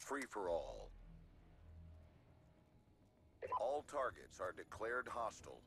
free-for-all. All targets are declared hostile.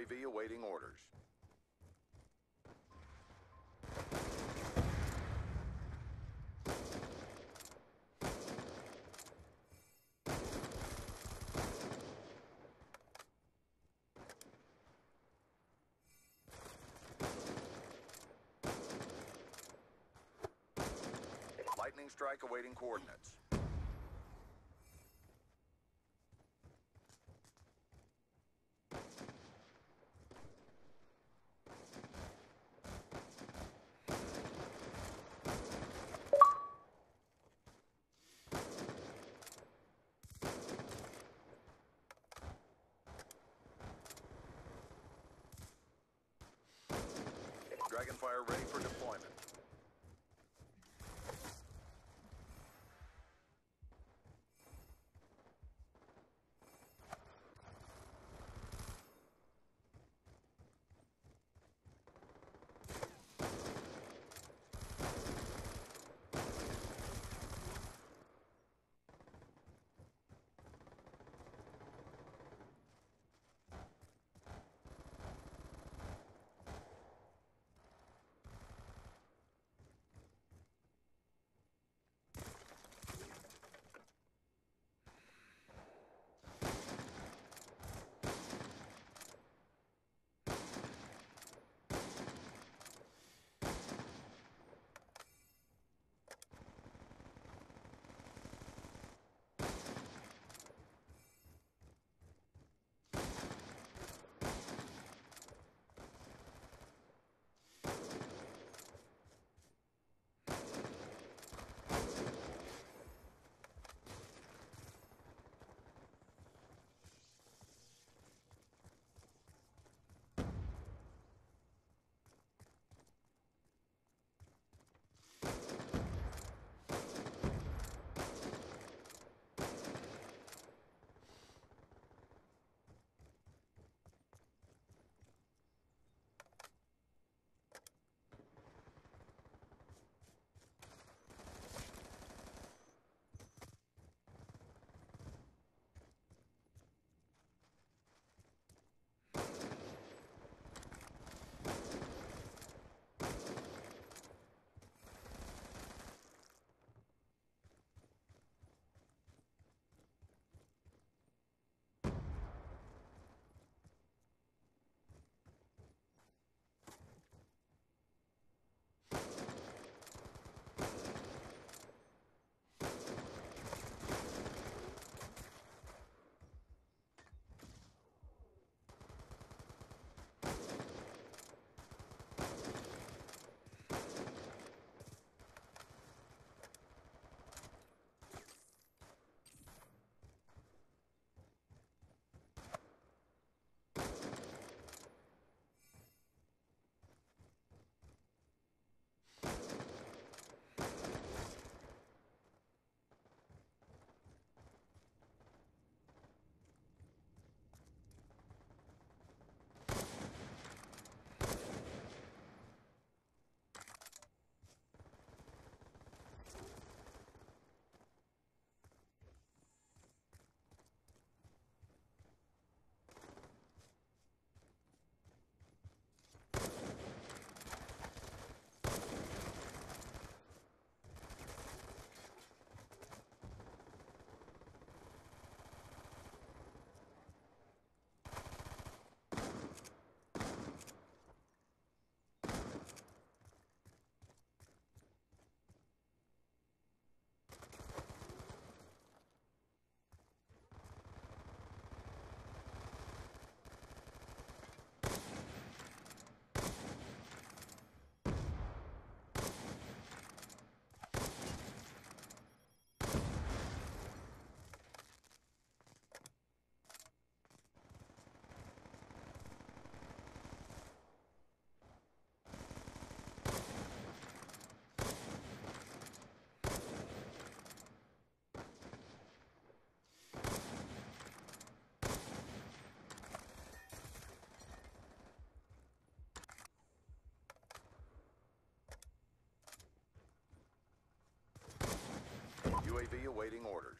UAV awaiting orders. Lightning strike awaiting coordinates. UAV awaiting orders.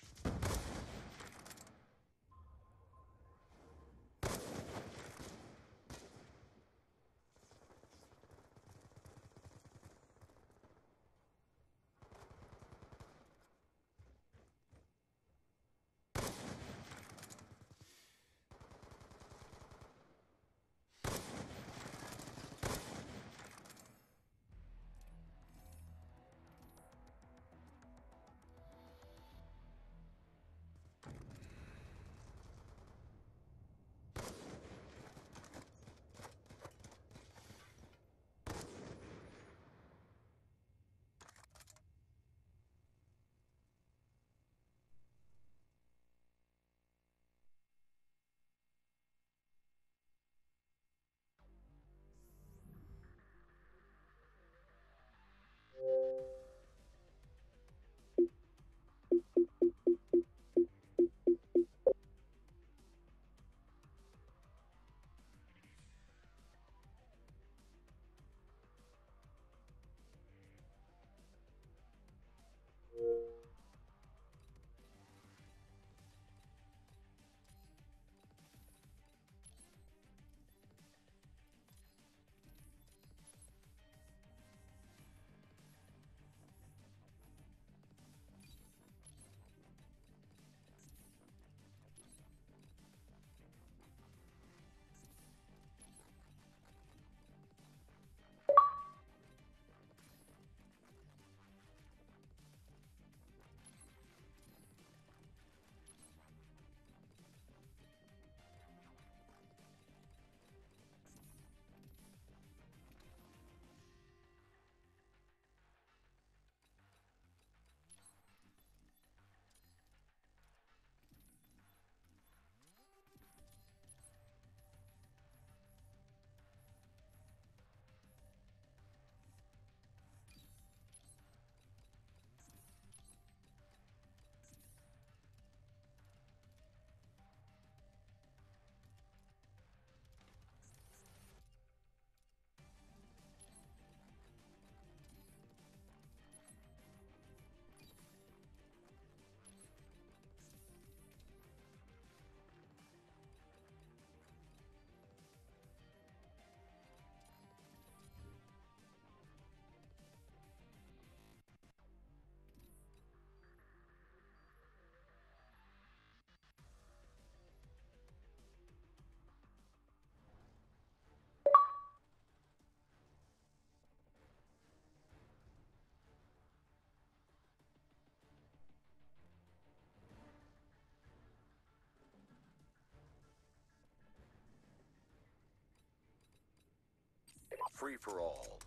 Free for all.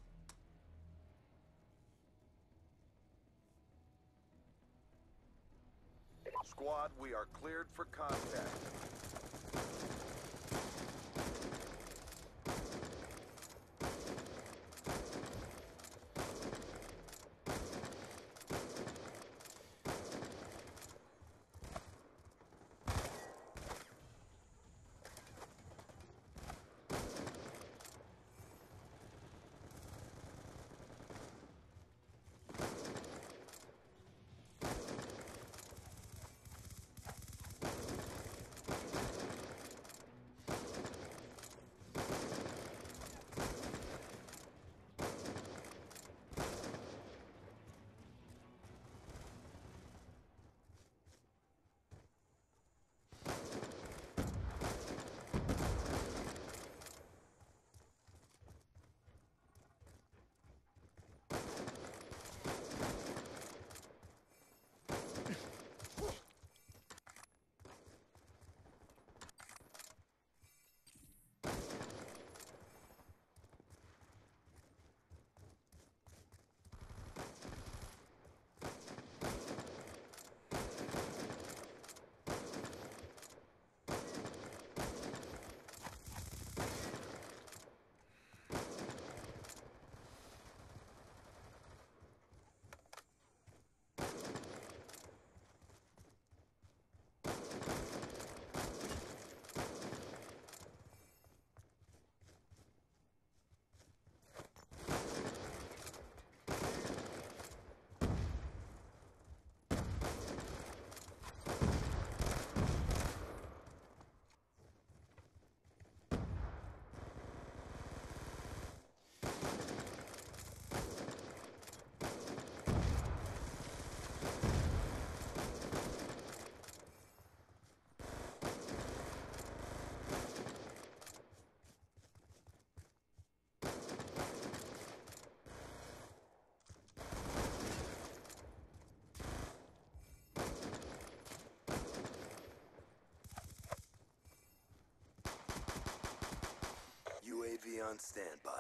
Squad, we are cleared for contact. UAV on standby.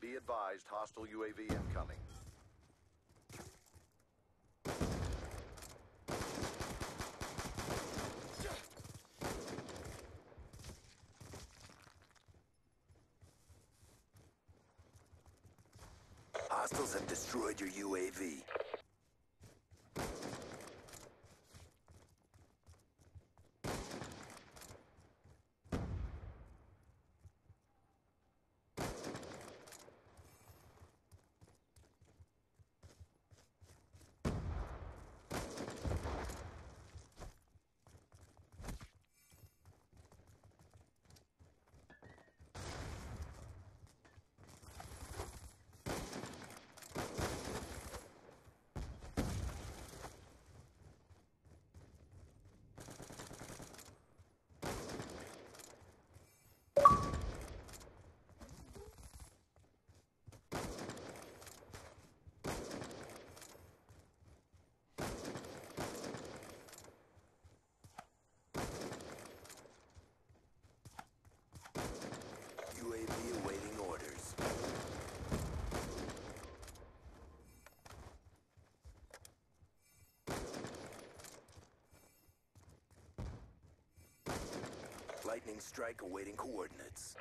Be advised, hostile UAV incoming. Hostiles have destroyed your. UAV awaiting orders. Lightning strike awaiting coordinates.